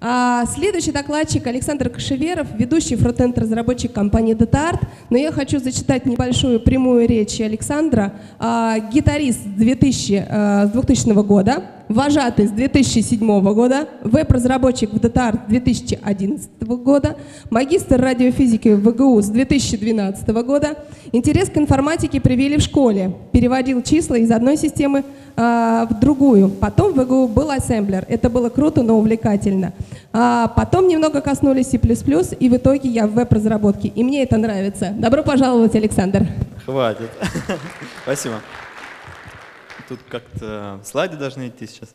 А, следующий докладчик Александр Кашеверов, ведущий фронтенд-разработчик компании DataArt. Но я хочу зачитать небольшую прямую речь Александра. А, гитарист 2000, а, с 2000 года, вожатый с 2007 года, веб-разработчик в DataArt 2011 года, магистр радиофизики в ВГУ с 2012 года. Интерес к информатике привели в школе. Переводил числа из одной системы а, в другую. Потом в ВГУ был ассемблер. Это было круто, но увлекательно. А потом немного коснулись C++, и в итоге я в веб-разработке. И мне это нравится. Добро пожаловать, Александр. Хватит. Спасибо. Тут как-то слайды должны идти сейчас.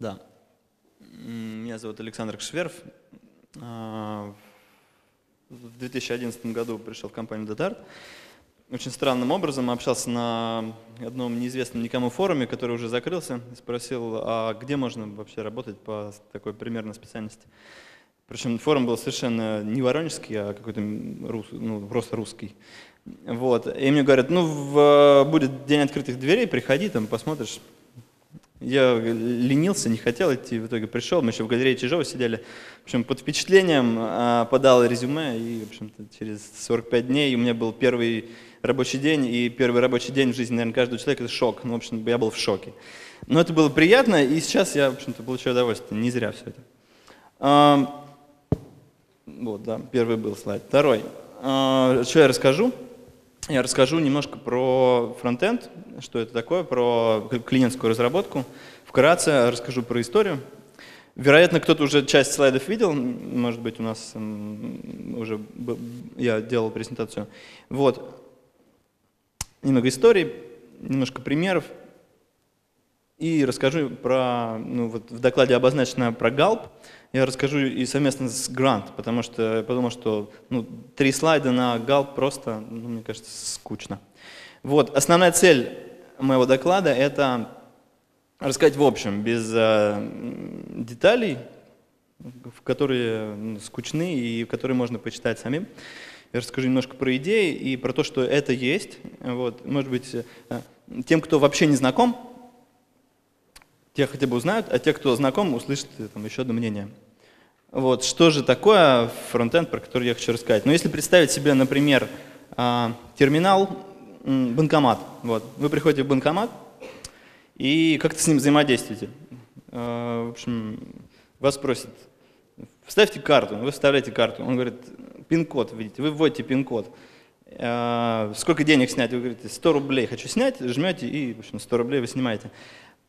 Да. Меня зовут Александр Кшверов. А, в 2011 году пришел в компанию Dotart. Очень странным образом общался на одном неизвестном никому форуме, который уже закрылся, спросил, а где можно вообще работать по такой примерной специальности. Причем форум был совершенно не воронежский, а какой-то рус, ну, просто русский. Вот. И мне говорят, ну, в, будет день открытых дверей, приходи, там посмотришь, я ленился, не хотел идти, в итоге пришел, мы еще в галерее Чижова сидели. В общем, под впечатлением а, подал резюме, и, в общем-то, через 45 дней у меня был первый рабочий день, и первый рабочий день в жизни, наверное, каждого человека – это шок. Ну, в общем, я был в шоке. Но это было приятно, и сейчас я, в общем-то, получаю удовольствие. Не зря все это. Вот, да, первый был слайд. Второй. А, что я расскажу? Я расскажу немножко про фронтенд, что это такое, про клиентскую разработку. Вкратце расскажу про историю. Вероятно, кто-то уже часть слайдов видел, может быть, у нас уже я делал презентацию. Вот. Немного историй, немножко примеров. И расскажу про, ну вот в докладе обозначено про Галп, я расскажу и совместно с Грант, потому что я подумал, что ну, три слайда на Галп просто, ну, мне кажется, скучно. Вот, основная цель моего доклада – это рассказать в общем, без э, деталей, в которые ну, скучны и которые можно почитать самим. Я расскажу немножко про идеи и про то, что это есть. Вот, может быть, э, тем, кто вообще не знаком, те хотя бы узнают, а те, кто знаком, услышат там, еще одно мнение. Вот, что же такое фронтенд, про который я хочу рассказать? Ну, если представить себе, например, а, терминал, банкомат. Вот. Вы приходите в банкомат и как-то с ним взаимодействуете. В общем, вас просят, вставьте карту, вы вставляете карту. Он говорит, пин-код видите, вы вводите пин-код. А, сколько денег снять? Вы говорите, 100 рублей хочу снять, жмете и, в общем, 100 рублей вы снимаете.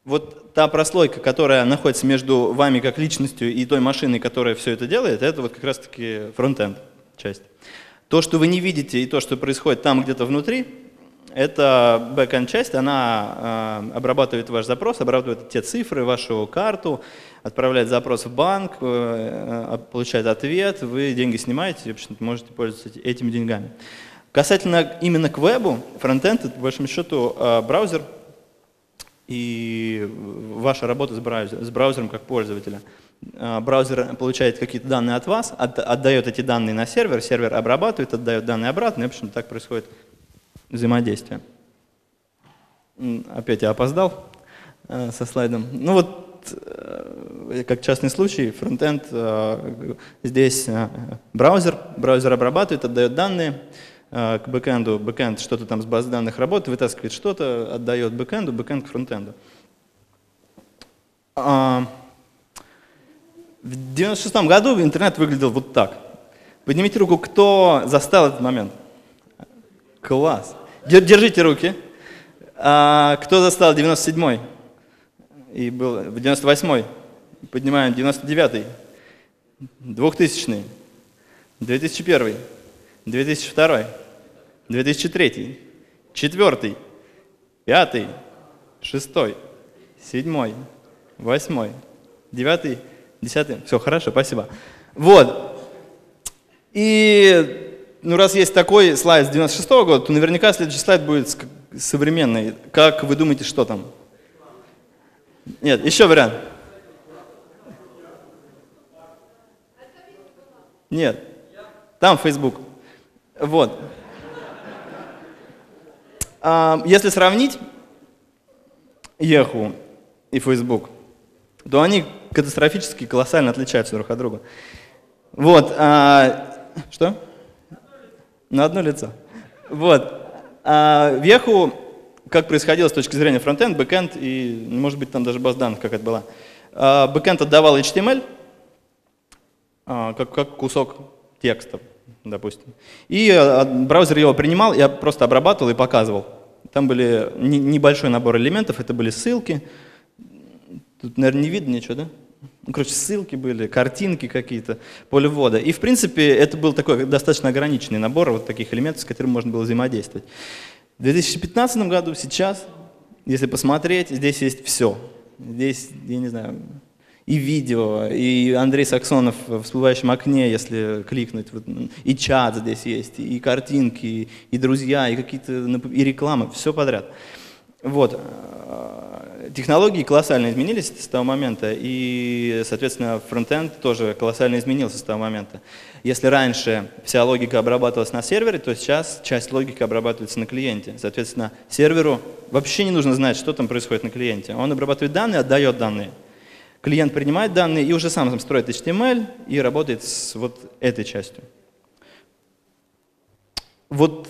Вот та прослойка, которая находится между вами как личностью и той машиной, которая все это делает, это вот как раз-таки фронтенд часть. То, что вы не видите и то, что происходит там где-то внутри, это бэкэнд часть, она э, обрабатывает ваш запрос, обрабатывает те цифры, вашу карту, отправляет запрос в банк, э, получает ответ, вы деньги снимаете в общем можете пользоваться этими деньгами. Касательно именно к вебу, фронтенд, это, по большому счету, э, браузер, и ваша работа с браузером, с браузером как пользователя. А, браузер получает какие-то данные от вас, от, отдает эти данные на сервер, сервер обрабатывает, отдает данные обратно, и, в общем, так происходит взаимодействие. Опять я опоздал э, со слайдом. Ну вот, э, как частный случай, фронтенд, э, здесь браузер, браузер обрабатывает, отдает данные, к бэкэнду, бэкэнд что-то там с баз данных работает, вытаскивает что-то, отдает бэкэнду, бэкэнд к фронтенду. А, в 96 году интернет выглядел вот так. Поднимите руку, кто застал этот момент. Класс. Держите руки. А, кто застал 97-й? И был 98-й. Поднимаем 99-й. 2000-й. 2001 2002 2003, 4, 5, 6, 7, 8, 9, 10. Все хорошо, спасибо. Вот. И ну, раз есть такой слайд с 96 -го года, то наверняка следующий слайд будет современный. Как вы думаете, что там? Нет, еще вариант. Нет. Там Facebook. Вот. А, если сравнить Yahoo и Facebook, то они катастрофически колоссально отличаются друг от друга. Вот. А, что? На одно лицо. Вот. А, в Yahoo, как происходило с точки зрения фронтенд, бэкенд и, может быть, там даже баз данных какая-то была. А, бэкенд отдавал HTML, а, как, как кусок текста, допустим. И а, браузер его принимал, я просто обрабатывал и показывал. Там были небольшой набор элементов, это были ссылки. Тут, наверное, не видно ничего, да? Ну, короче, ссылки были, картинки какие-то, поле ввода. И, в принципе, это был такой достаточно ограниченный набор вот таких элементов, с которыми можно было взаимодействовать. В 2015 году, сейчас, если посмотреть, здесь есть все. Здесь, я не знаю, и видео, и Андрей Саксонов в всплывающем окне, если кликнуть, вот, и чат здесь есть, и картинки, и друзья, и какие-то и рекламы, все подряд. Вот. Технологии колоссально изменились с того момента, и, соответственно, фронтенд тоже колоссально изменился с того момента. Если раньше вся логика обрабатывалась на сервере, то сейчас часть логики обрабатывается на клиенте. Соответственно, серверу вообще не нужно знать, что там происходит на клиенте. Он обрабатывает данные, отдает данные. Клиент принимает данные и уже сам строит HTML и работает с вот этой частью. Вот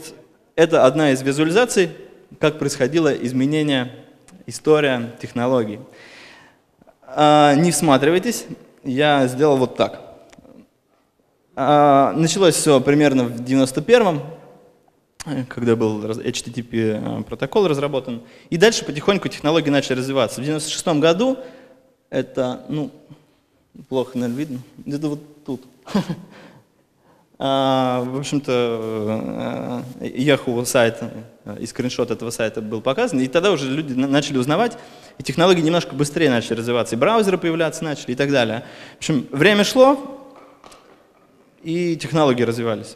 это одна из визуализаций, как происходило изменение, история технологий. А, не всматривайтесь, я сделал вот так. А, началось все примерно в 91-м, когда был HTTP э, протокол разработан. И дальше потихоньку технологии начали развиваться. В 96 году это, ну, плохо, наверное, видно, где-то вот тут. А, в общем-то, э, Yahoo сайт э, и скриншот этого сайта был показан, и тогда уже люди начали узнавать, и технологии немножко быстрее начали развиваться, и браузеры появляться начали, и так далее. В общем, время шло, и технологии развивались.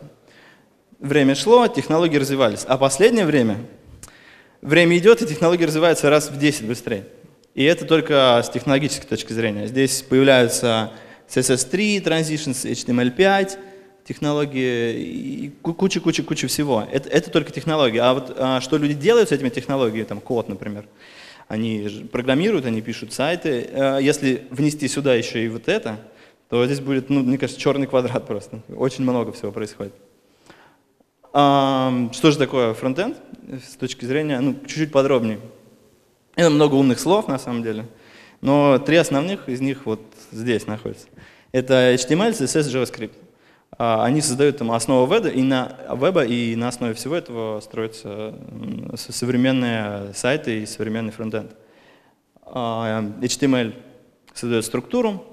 Время шло, технологии развивались. А последнее время, время идет, и технологии развиваются раз в 10 быстрее. И это только с технологической точки зрения. Здесь появляются CSS3, Transitions, HTML5, технологии и куча-куча-куча всего. Это, это только технологии. А вот а, что люди делают с этими технологиями, там код, например, они программируют, они пишут сайты. А, если внести сюда еще и вот это, то здесь будет, ну, мне кажется, черный квадрат просто. Очень много всего происходит. Что же такое фронтенд с точки зрения, ну, чуть-чуть подробнее. Это много умных слов на самом деле, но три основных из них вот здесь находятся. Это HTML, CSS, JavaScript. А, они создают там основу веба, и на, веба, и на основе всего этого строятся современные сайты и современный фронтенд. А, HTML создает структуру,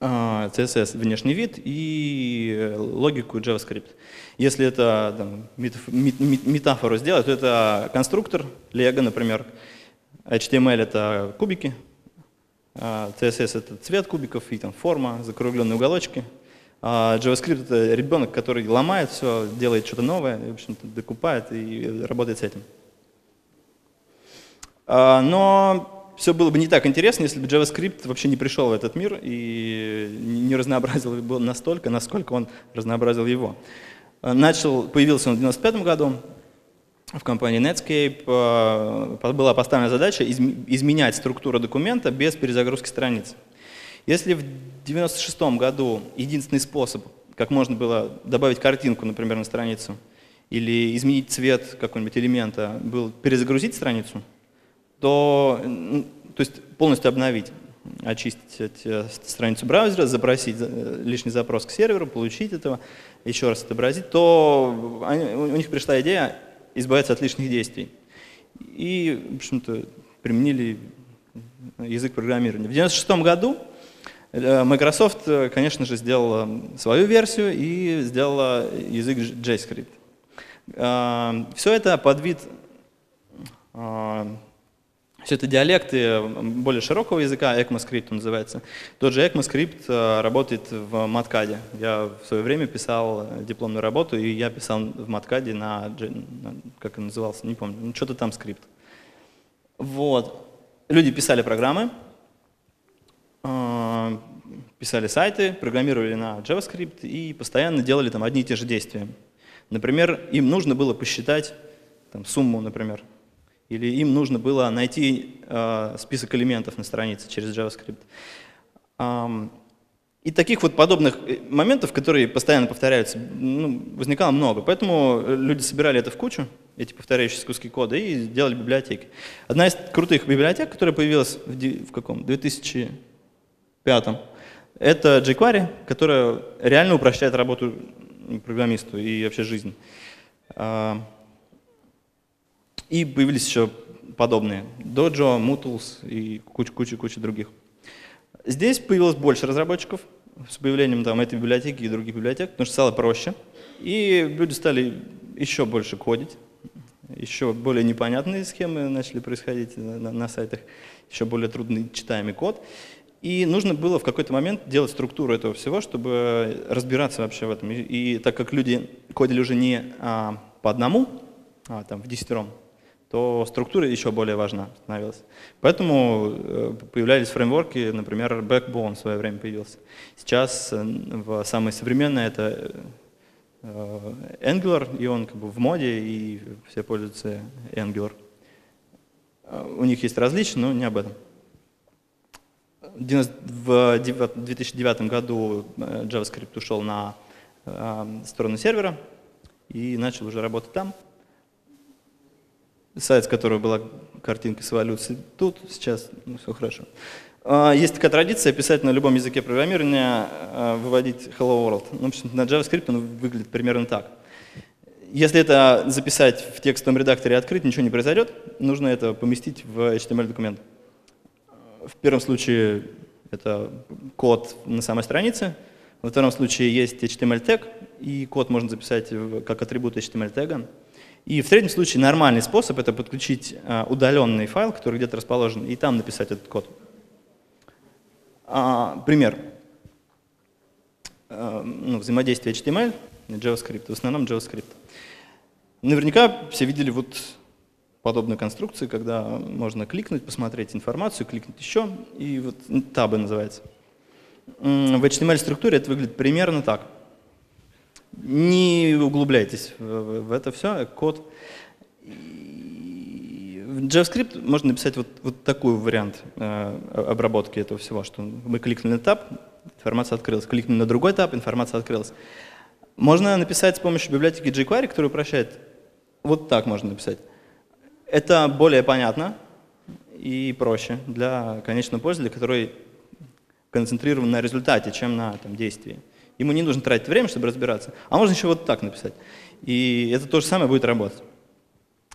CSS а, внешний вид и логику JavaScript. Если это там, метафору сделать, то это конструктор Lego, например. HTML это кубики, CSS это цвет кубиков и там форма, закругленные уголочки. А JavaScript это ребенок, который ломает все, делает что-то новое, в общем-то, докупает и работает с этим. Но все было бы не так интересно, если бы JavaScript вообще не пришел в этот мир и не разнообразил его настолько, насколько он разнообразил его. Начал, появился он в 1995 году в компании Netscape. Э, была поставлена задача изменять структуру документа без перезагрузки страниц. Если в 1996 году единственный способ, как можно было добавить картинку, например, на страницу, или изменить цвет какого-нибудь элемента, был перезагрузить страницу, то, то есть полностью обновить, очистить э, страницу браузера, запросить э, лишний запрос к серверу, получить этого, еще раз отобразить, то они, у них пришла идея избавиться от лишних действий. И, в общем-то, применили язык программирования. В 1996 году Microsoft, конечно же, сделала свою версию и сделала язык JavaScript. Все это под вид все это диалекты более широкого языка, ECMAScript называется. Тот же ECMAScript э, работает в Маткаде. Я в свое время писал дипломную работу, и я писал в Маткаде на, как он назывался, не помню, ну что-то там скрипт. Вот. Люди писали программы, э, писали сайты, программировали на JavaScript и постоянно делали там одни и те же действия. Например, им нужно было посчитать там, сумму, например, или им нужно было найти э, список элементов на странице через JavaScript. Um, и таких вот подобных э, моментов, которые постоянно повторяются, ну, возникало много. Поэтому люди собирали это в кучу, эти повторяющиеся куски кода, и делали библиотеки. Одна из крутых библиотек, которая появилась в, в каком? 2005 это jQuery, которая реально упрощает работу программисту и вообще жизнь. А, и появились еще подобные. Dojo, Mootools и куча-куча-куча других. Здесь появилось больше разработчиков с появлением там, этой библиотеки и других библиотек, потому что стало проще. И люди стали еще больше кодить, еще более непонятные схемы начали происходить на, на, на сайтах, еще более трудный читаемый код. И нужно было в какой-то момент делать структуру этого всего, чтобы разбираться вообще в этом. И, и так как люди кодили уже не а, по одному, а там в десятером, то структура еще более важна становилась. Поэтому э, появлялись фреймворки, например, Backbone в свое время появился. Сейчас э, самый современный это э, Angular, и он как бы в моде, и все пользуются Angular. У них есть различия, но не об этом. В 2009 году JavaScript ушел на сторону сервера и начал уже работать там сайт, с которого была картинка с эволюцией. Тут сейчас ну, все хорошо. А, есть такая традиция писать на любом языке программирования, а, выводить hello world. Ну, в общем, на JavaScript он выглядит примерно так. Если это записать в текстовом редакторе и открыть, ничего не произойдет. Нужно это поместить в HTML-документ. В первом случае это код на самой странице. Во втором случае есть HTML-тег, и код можно записать как атрибут HTML-тега. И в третьем случае нормальный способ — это подключить а, удаленный файл, который где-то расположен, и там написать этот код. А, пример. А, ну, взаимодействие HTML и JavaScript, в основном JavaScript. Наверняка все видели вот подобную конструкцию, когда можно кликнуть, посмотреть информацию, кликнуть еще, и вот табы называется. В HTML-структуре это выглядит примерно так — не углубляйтесь в это все, код. В JavaScript можно написать вот, вот такой вариант э, обработки этого всего, что мы кликнули на таб, информация открылась, кликнули на другой таб, информация открылась. Можно написать с помощью библиотеки jQuery, которая упрощает. Вот так можно написать. Это более понятно и проще для конечного пользователя, который концентрирован на результате, чем на там, действии. Ему не нужно тратить время, чтобы разбираться. А можно еще вот так написать. И это то же самое будет работать.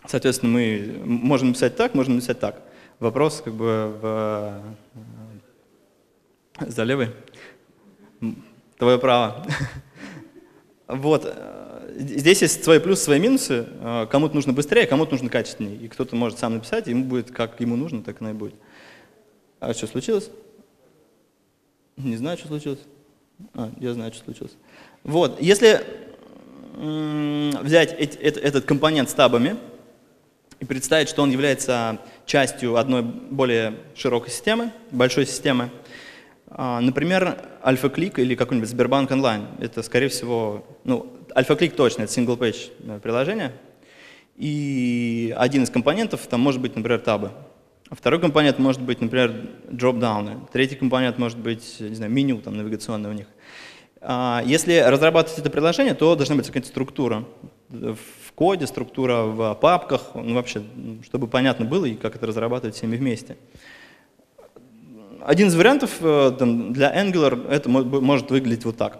Соответственно, мы можем написать так, можем написать так. Вопрос как бы в... За левый? Твое право. Вот. Здесь есть свои плюсы, свои минусы. Кому-то нужно быстрее, кому-то нужно качественнее. И кто-то может сам написать, ему будет как ему нужно, так оно и будет. А что случилось? Не знаю, что случилось. А, я знаю, что случилось. Вот, если взять этот компонент с табами и представить, что он является частью одной более широкой системы, большой системы, например, Альфа-клик или какой-нибудь Сбербанк онлайн, это, скорее всего, ну, Альфа-клик точно, это single-page э, приложение, и один из компонентов там может быть, например, табы. А второй компонент может быть, например, дропдауны. Третий компонент может быть, не знаю, меню там навигационное у них. А, если разрабатывать это приложение, то должна быть какая-то структура в коде, структура в папках, ну, вообще, чтобы понятно было и как это разрабатывать всеми вместе. Один из вариантов э, для Angular это может выглядеть вот так.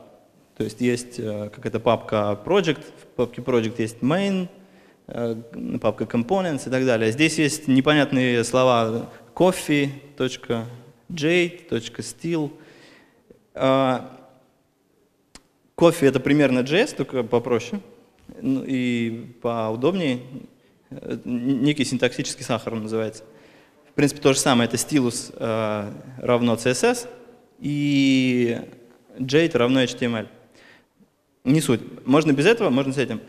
То есть есть э, какая-то папка project, в папке project есть main, Э, папка components и так далее. Здесь есть непонятные слова coffee.jade.steel. Coffee это примерно JS, только попроще ну, и поудобнее. Некий синтаксический сахар он называется. В принципе, то же самое. Это stylus э, равно CSS и Jade равно HTML. Не суть. Можно без этого, можно с этим.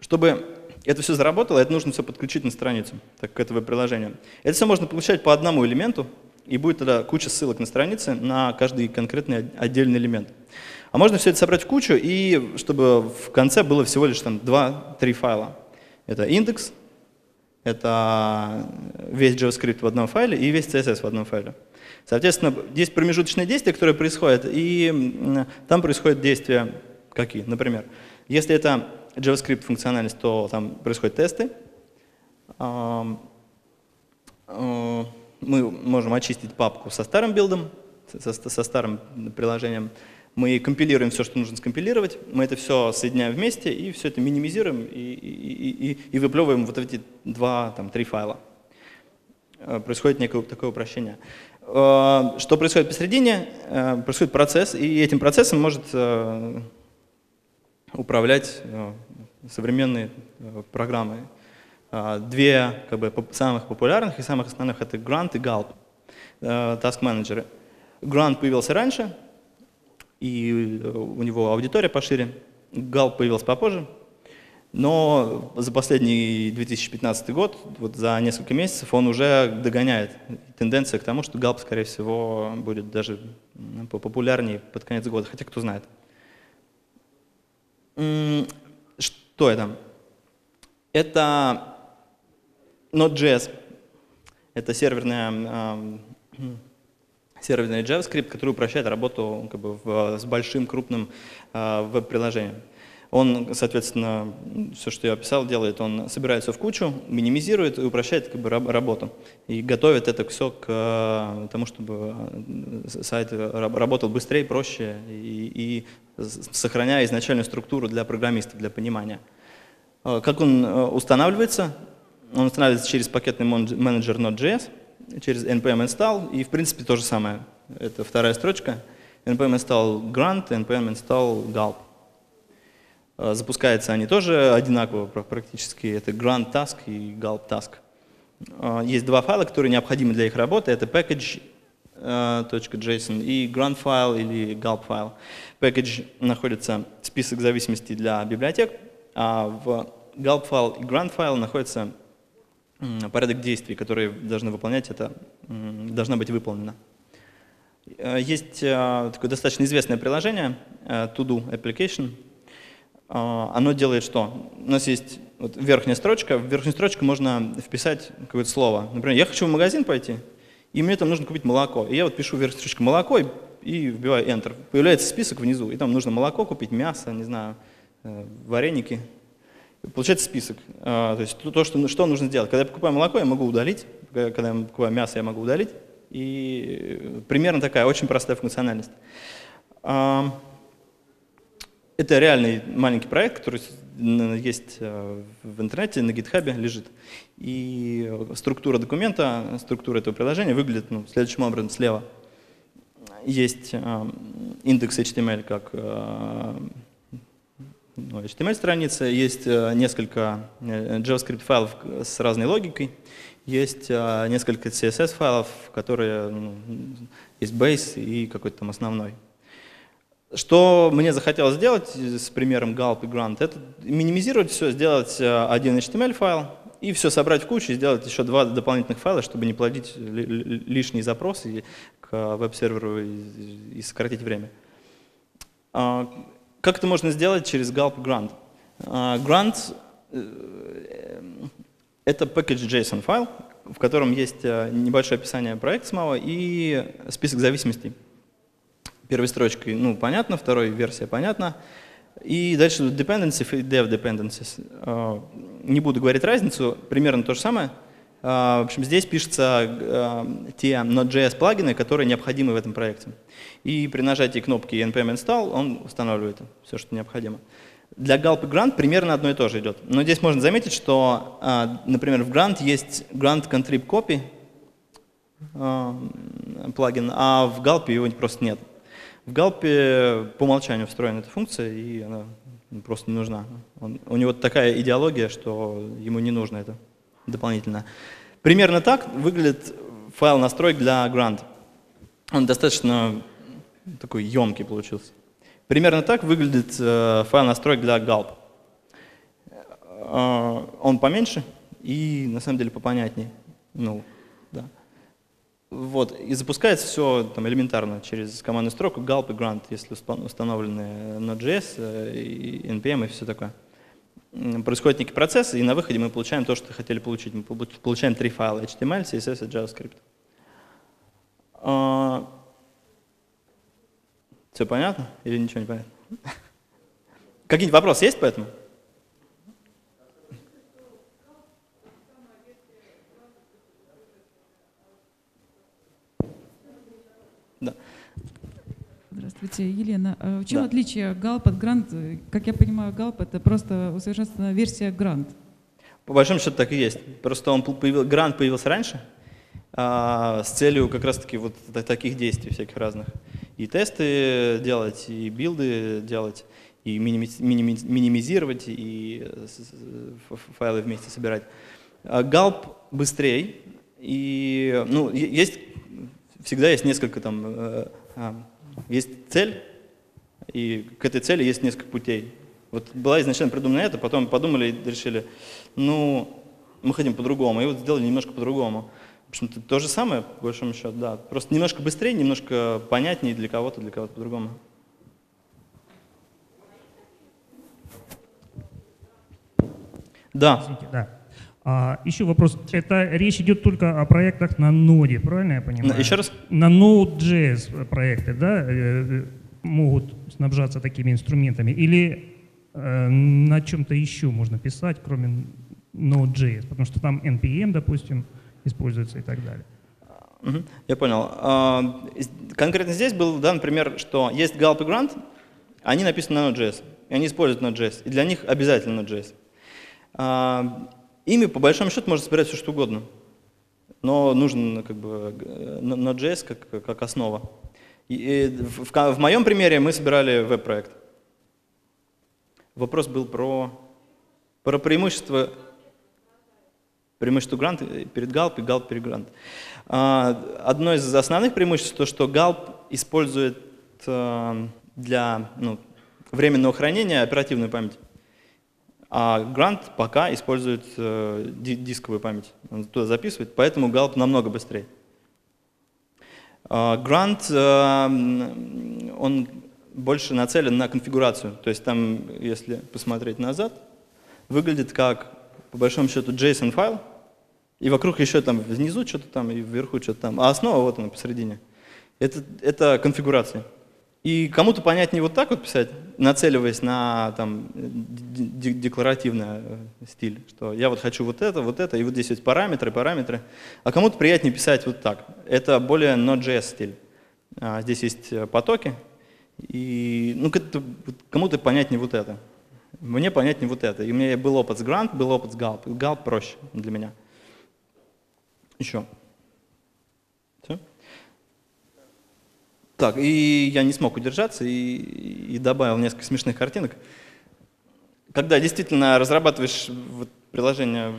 Чтобы это все заработало, это нужно все подключить на страницу, так как это веб-приложение. Это все можно получать по одному элементу. и будет тогда куча ссылок на странице на каждый конкретный отдельный элемент. А можно все это собрать в кучу, и чтобы в конце было всего лишь там 2-3 файла. Это индекс, это весь JavaScript в одном файле и весь CSS в одном файле. Соответственно, здесь промежуточные действия, которые происходят, и там происходят действия какие? Например, если это JavaScript функциональность, то там происходят тесты. Э, мы можем очистить папку со старым билдом, со, со старым приложением. Мы компилируем все, что нужно скомпилировать, мы это все соединяем вместе и все это минимизируем и, и, и, и выплевываем вот эти два, там, три файла. Э, происходит некое такое упрощение. Э, что происходит посередине? Происходит процесс, и этим процессом может управлять современные программы. Две как бы, самых популярных и самых основных это Grunt и Gulp, э, task менеджеры. Grunt появился раньше, и э, у него аудитория пошире. Gulp появился попозже. Но за последний 2015 год, вот за несколько месяцев, он уже догоняет. Тенденция к тому, что Gulp, скорее всего, будет даже популярнее под конец года, хотя кто знает. Что это? Это Node.js — это серверная, серверный JavaScript, который упрощает работу как бы, в, с большим, крупным э, веб-приложением. Он, соответственно, все, что я описал, делает, он собирает все в кучу, минимизирует и упрощает как бы, работу. И готовит это все к э, тому, чтобы сайт работал быстрее, проще и, и сохраняя изначальную структуру для программистов, для понимания. Э, как он устанавливается? Он устанавливается через пакетный менеджер Node.js, через npm install, и в принципе то же самое. Это вторая строчка. npm install grunt, npm install gulp. А, запускаются они тоже одинаково практически. Это grunt task и gulp task. А, есть два файла, которые необходимы для их работы. Это package.json а, и grunt файл или gulp файл. Package находится список зависимостей для библиотек, а в gulp файл и grunt файл находится порядок действий, которые должны выполнять, это должна быть выполнена. Э, есть э, такое достаточно известное приложение, э, To-Do Application. Оно делает что? У нас есть вот верхняя строчка, в верхнюю строчку можно вписать какое-то слово. Например, я хочу в магазин пойти, и мне там нужно купить молоко. И я вот пишу верхнюю строчку молоко и, и вбиваю Enter. Появляется список внизу, и там нужно молоко купить, мясо, не знаю, вареники, получается список. А, то есть то, что, что нужно сделать. Когда я покупаю молоко, я могу удалить. Когда я покупаю мясо, я могу удалить. И примерно такая очень простая функциональность. А, это реальный маленький проект, который есть а, в интернете, на гитхабе лежит. И структура документа, структура этого приложения выглядит ну, следующим образом слева. Есть индекс HTML как HTML-странице, есть э, несколько э, JavaScript файлов с разной логикой, есть э, несколько CSS файлов, которые ну, есть base и какой-то там основной. Что мне захотелось сделать с примером Gulp и Grunt, это минимизировать все, сделать один HTML файл и все собрать в кучу, сделать еще два дополнительных файла, чтобы не плодить лишние запросы к веб-серверу и сократить время. Как это можно сделать через Gulp Grant? А, Grant э, — это package.json файл, в котором есть э, небольшое описание проекта самого и список зависимостей. Первой строчкой, ну, понятно, второй версия понятна. И дальше dependencies и dev dependencies. Не буду говорить разницу, примерно то же самое. А, в общем, здесь пишутся те Node.js плагины, которые необходимы в этом проекте. И при нажатии кнопки npm install он устанавливает все, что необходимо. Для Gulp и Grant примерно одно и то же идет. Но здесь можно заметить, что, а, например, в Grant есть Grant Contrib Copy плагин, а в Gulp его просто нет. В Gulp по умолчанию встроена эта функция, и она просто не нужна. Он, у него такая идеология, что ему не нужно это дополнительно. Примерно так выглядит файл настроек для Grant. Он достаточно такой емкий получился. Примерно так выглядит э, файл настроек для Gulp. Э, он поменьше и на самом деле попонятнее. Ну, да. Вот, и запускается все там элементарно через командную строку, gulp и grunt, если установлены Node.js э, и NPM и все такое. Происходит некий процесс, и на выходе мы получаем то, что хотели получить. Мы получаем три файла HTML, CSS и JavaScript. А... Все понятно или ничего не понятно? Какие-нибудь вопросы есть по этому? Да. Здравствуйте, Елена. А в чем да. отличие Галп от Грант? Как я понимаю, Галп это просто усовершенствованная версия Грант. По большому счету так и есть. Просто он появил, Грант появился раньше а, с целью как раз-таки вот таких действий всяких разных. И тесты делать, и билды делать, и минимизировать, и файлы вместе собирать. А Галп быстрее, и ну, есть всегда есть несколько там, э, э, есть цель, и к этой цели есть несколько путей. Вот была изначально придумана это, потом подумали и решили, ну, мы хотим по-другому, и вот сделали немножко по-другому. В общем-то, то же самое, по большому счету, да. Просто немножко быстрее, немножко понятнее для кого-то, для кого-то по-другому. Да. Извините, да. А, еще вопрос. Это речь идет только о проектах на ноде, правильно я понимаю? Еще раз? На Node.js проекты, да, э, могут снабжаться такими инструментами? Или э, на чем-то еще можно писать, кроме Node.js? Потому что там NPM, допустим, используется и так далее. Я понял. А, конкретно здесь был дан пример, что есть Gulp и Grunt, они написаны на Node.js, и они используют Node.js, и для них обязательно Node.js. Ими, по большому счету, можно собирать все, что угодно. Но нужен как бы Node.js как, как основа. И, и в, в, моем примере мы собирали веб-проект. Вопрос был про, про преимущество, преимущество грант перед Galp и Galp перед грант. Одно из основных преимуществ то, что Galp использует а, для ну, временного хранения оперативную память. А Грант пока использует э, дисковую память, он туда записывает, поэтому Галп намного быстрее. Грант, э, он больше нацелен на конфигурацию, то есть там, если посмотреть назад, выглядит как, по большому счету, JSON-файл, и вокруг еще там внизу что-то там, и вверху что-то там, а основа вот она посередине. Это, это конфигурация. И кому-то понятнее вот так вот писать, нацеливаясь на там, декларативный э, стиль, что я вот хочу вот это, вот это, и вот здесь есть параметры, параметры. А кому-то приятнее писать вот так. Это более Node.js стиль. А здесь есть э, потоки, и ну, кому-то понятнее вот это. Мне понятнее вот это. И у меня был опыт с Grant, был опыт с Gulp. Gulp проще для меня. Еще. Так, и я не смог удержаться и, и добавил несколько смешных картинок. Когда действительно разрабатываешь приложения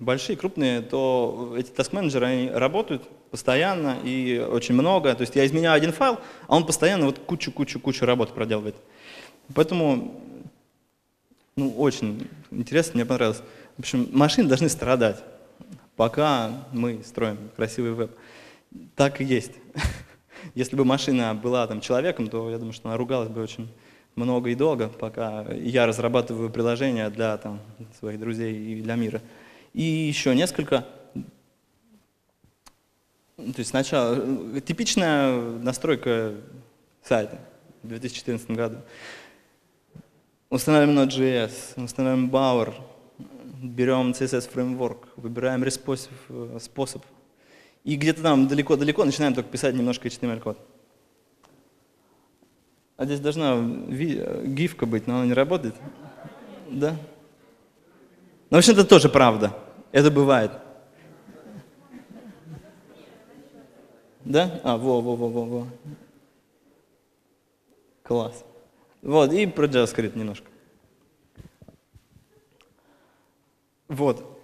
большие, крупные, то эти таск-менеджеры они работают постоянно и очень много. То есть я изменяю один файл, а он постоянно вот кучу-кучу-кучу работы проделывает. Поэтому ну, очень интересно, мне понравилось. В общем, машины должны страдать, пока мы строим красивый веб. Так и есть. Если бы машина была там человеком, то я думаю, что она ругалась бы очень много и долго, пока я разрабатываю приложения для там, своих друзей и для мира. И еще несколько. То есть сначала типичная настройка сайта в 2014 году. Устанавливаем Node.js, устанавливаем Bower, берем CSS фреймворк, выбираем responsive э, способ и где-то там далеко-далеко начинаем только писать немножко HTML-код. А здесь должна гифка быть, но она не работает. Да? Но вообще это тоже правда. Это бывает. Да? А, во, во, во, во, во. Класс. Вот, и про JavaScript немножко. Вот.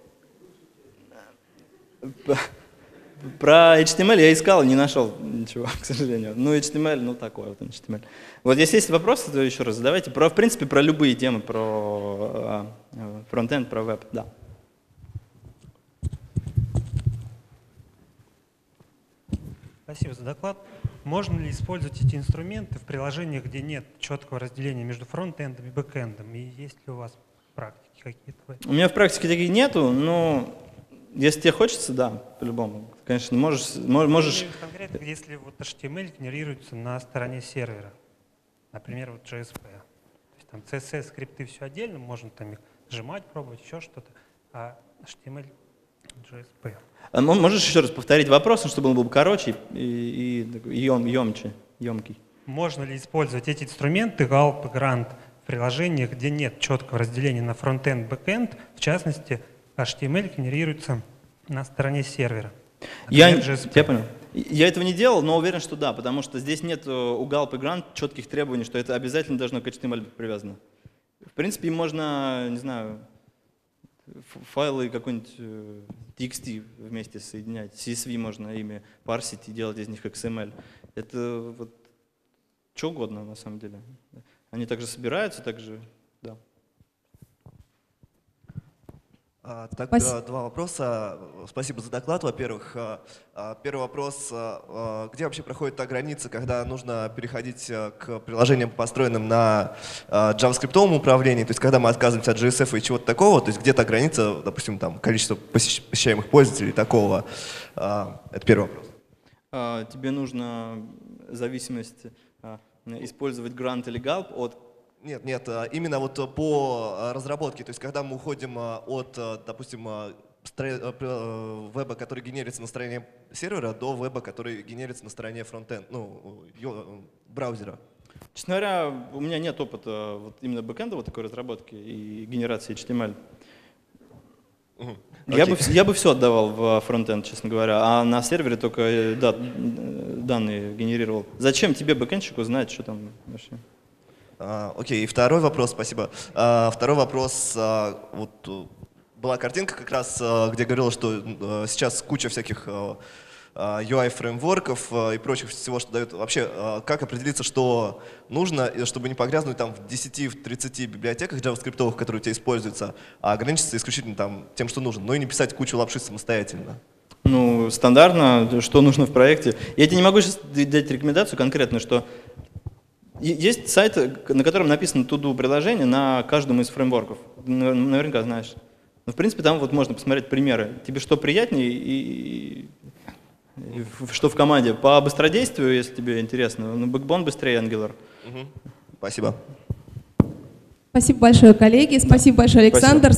Про HTML я искал, не нашел ничего, к сожалению. Ну, HTML, ну, такой вот HTML. Вот если есть вопросы, то еще раз задавайте. Про, в принципе, про любые темы, про э, фронтенд, про веб, да. Спасибо за доклад. Можно ли использовать эти инструменты в приложениях, где нет четкого разделения между фронтендом и бэкэндом? И есть ли у вас практики какие-то? У меня в практике таких нету, но если тебе хочется, да, по-любому. Конечно, можешь, мо- можешь Конкретно, если вот HTML генерируется на стороне сервера, например, вот JSP. То есть там CSS скрипты все отдельно, можно там их сжимать, пробовать, еще что-то, а HTML JSP. А мо- Можешь еще раз повторить вопрос, чтобы он был короче и, и такой ем, емче, емкий. Можно ли использовать эти инструменты Gulp, Grunt в приложениях, где нет четкого разделения на фронтенд, бэкенд, в частности, HTML генерируется на стороне сервера? Я, я понял. Я этого не делал, но уверен, что да, потому что здесь нет э, у Gulp и Grunt четких требований, что это обязательно должно к HTML быть привязано. В принципе, им можно, не знаю, файлы какой-нибудь э, TXT вместе соединять, CSV можно ими парсить и делать из них XML. Это вот что угодно на самом деле. Они также собираются, также, да. А, Так, Спасибо. два вопроса. Спасибо за доклад, во-первых. А, а, Первый вопрос. Где вообще проходит та граница, когда нужно переходить к приложениям, построенным на JavaScript управлении, то есть когда мы отказываемся от JSF и чего-то такого, то есть где та граница, допустим, там количество посещ- посещаемых пользователей такого. Это первый вопрос. Тебе нужно зависимость использовать Grant или Galp от Нет, нет, а, именно вот э, по а, разработке, то есть когда мы уходим а, от, допустим, веба, который генерится на стороне сервера, до веба, который генерится на стороне фронтенд, ну, браузера. Честно говоря, у меня нет опыта вот именно бэкэнда вот такой разработки и генерации HTML. Мгм. Я бы, я бы все отдавал в фронтенд, честно говоря, а на сервере только э, да, э, данные генерировал. Зачем тебе бэкэндщику знать, что там вообще? А, Окей, и второй вопрос, спасибо. А, Второй вопрос, а, вот э, была картинка как раз, а, где говорилось, что сейчас куча всяких UI-фреймворков и прочих всего, что дают. Вообще, как определиться, что нужно, чтобы не погрязнуть там в 10-30 библиотеках JavaScript, которые у тебя используются, а ограничиться исключительно там тем, что нужно, но и не писать кучу лапши самостоятельно. Ну, стандартно, что нужно в проекте. Я тебе не могу сейчас дать рекомендацию конкретно, что есть сайт, к- на котором написано to-do приложение на каждом из фреймворков. Навер- Наверняка знаешь. Ну, в принципе, там вот можно посмотреть примеры. Тебе что приятнее и, и что в команде. По быстродействию, если тебе интересно, ну, Backbone быстрее Angular. Мгм. Спасибо. Спасибо большое, коллеги. Спасибо большое, Спасибо. Александр.